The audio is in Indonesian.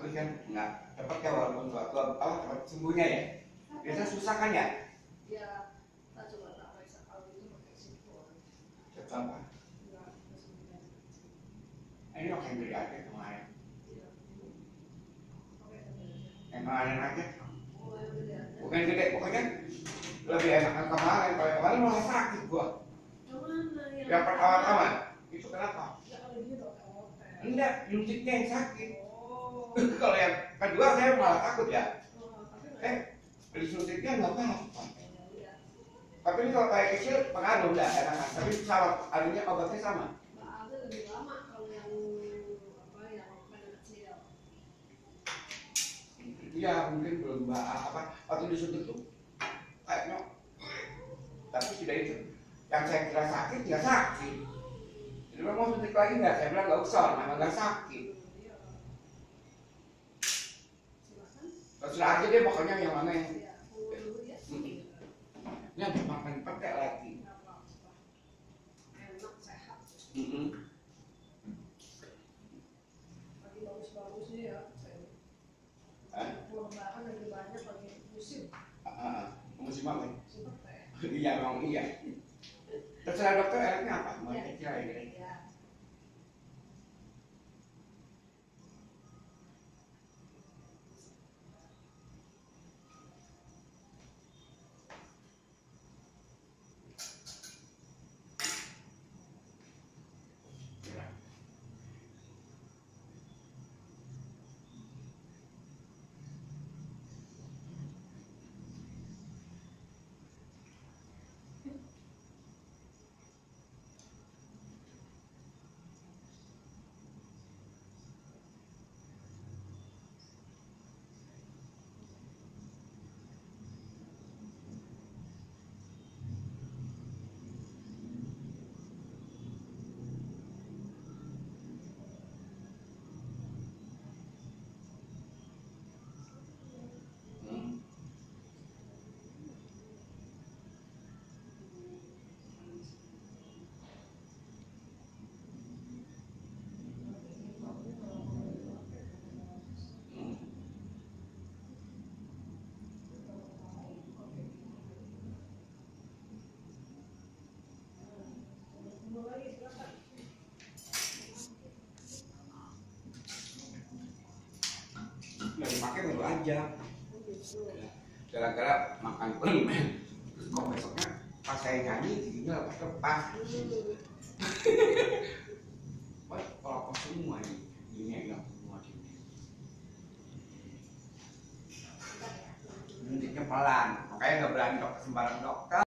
tapi kan nggak cepet ya walaupun tua tua apa cepet sembuhnya ya? Biasa susah kan ya? Ya kita coba tak pakai apa? Ini yang beli aja kemarin. Iya. Pakai tenaga yang kemarin aja? Oh bukan gede pokoknya lebih enak kan kemarin. Kalau yang kemarin malah sakit gua. Yang mana yang pertama-tama itu kenapa? Ya enggak yang sakit. Oh kalau yang kedua saya malah takut ya. Nggak eh disuntiknya nggak apa-apa. Udah tapi ini kalau kayak kecil pengaruh enggak enakan tapi sama artinya obatnya sama. Lebih Iya mungkin belum apa waktu disuntik tuh kayaknya tapi sudah itu. Yang saya kira sakit ya sakit. Jadi mau suntik lagi nggak? Saya bilang nggak usah nama nggak sakit Iya. silakan terserah aja deh pokoknya yang mana yang ya dulu ya ini habis makan petek lagi. Ya musim. Apa? Ya? sempet teh iya iya. Terserah dokter enaknya apa? Mau Ya. kira ya nggak dipakai baru aja. Gara-gara makan permen terus kok besoknya pas saya nyanyi giginya lepas lepas. Wah, kalau semua ini ini hilang semua ini nyuntiknya pelan makanya nggak berani dokter sembarang dokter